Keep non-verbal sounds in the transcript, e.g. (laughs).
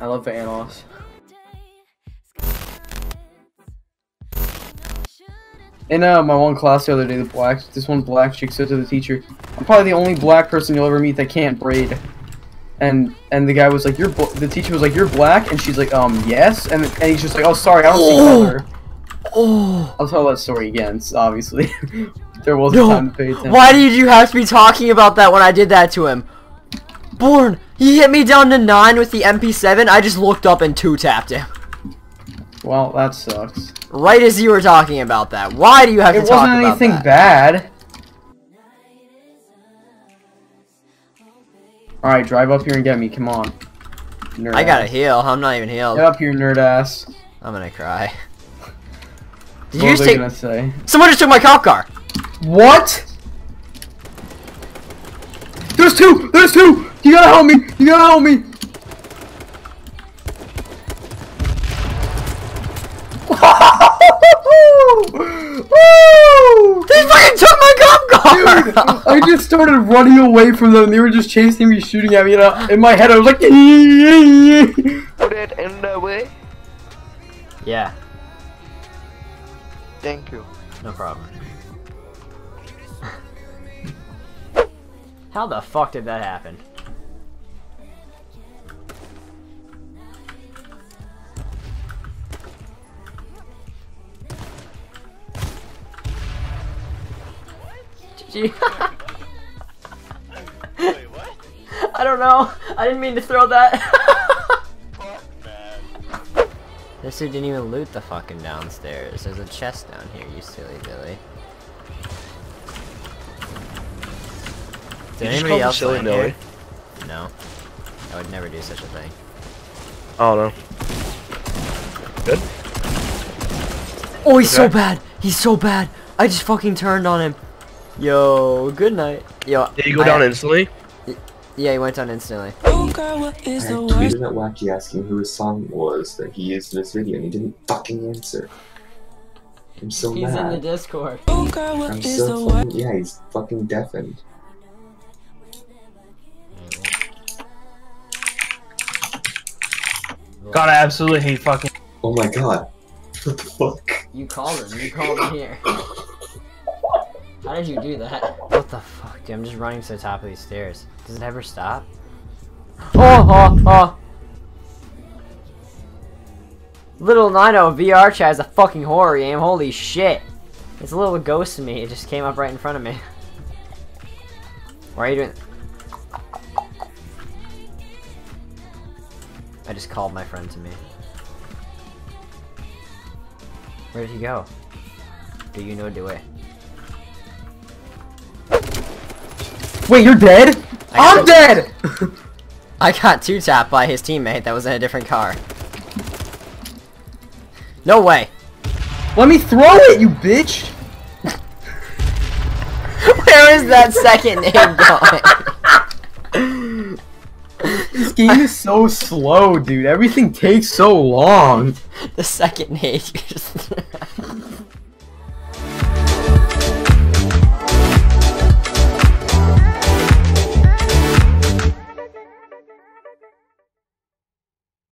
I love the Vanoss. In uh, my one class the other day, the black this one black chick said to the teacher, "I'm probably the only black person you'll ever meet that can't braid." And and the guy was like, "You're the teacher was like, "You're black," and she's like, "Um, yes," and, and he's just like, "Oh, sorry, I don't see color." Oh. I'll tell that story again. so Obviously, (laughs) there wasn't No. time to pay attention. Why did you have to be talking about that when I did that to him? Born, he hit me down to 9 with the MP7, I just looked up and 2-tapped him. Well, that sucks. Right as you were talking about that. Why do you have It to talk It wasn't about anything bad. All right, drive up here and get me. Come on. Nerd I gotta ass. heal, I'm not even healed. Get up here, nerd ass. I'm gonna cry. Did what you was just I take- gonna say? Someone just took my cop car! What? There's two! There's two! You gotta help me! You gotta help me! (laughs) They fucking took my cop car! Dude, I just started running away from them. They were just chasing me, shooting at me. And I, in my head, I was like, (laughs) Put it in the way. yeah, Thank you. no problem. How the fuck did that happen? Gee. (laughs) I don't know. I didn't mean to throw that. (laughs) this dude didn't even loot the fucking downstairs. There's a chest down here, you silly Billy. Did You anybody else silly Billy? here? No. I would never do such a thing. Oh no. Good. Oh, he's so bad. He's so bad. I just fucking turned on him. Yo, good night. Yo, Did you go I- down instantly? Yeah, he went down instantly. I tweeted at Wacky asking who his song was that he used in his video and he didn't fucking answer. I'm so He's in the mad. Discord. I'm so fucking yeah, he's fucking deafened. God, I absolutely hate fucking. Oh my god. What the fuck? You called him. You called him here. (laughs) How did you do that? What the fuck, dude? I'm just running to the top of these stairs. Does it ever stop? Oh, oh, oh. Little Nino VR chat is a fucking horror game. Holy shit. It's a little ghost to me. It just came up right in front of me. Why are you doing... I just called my friend to me. Where did he go? Do you know the way? Wait, you're dead? I'm dead! (laughs) I got two tapped by his teammate that was in a different car. No way! Let me throw it, you bitch! (laughs) Where is that second name (laughs) going? This game is so slow, dude. Everything takes so long. the second name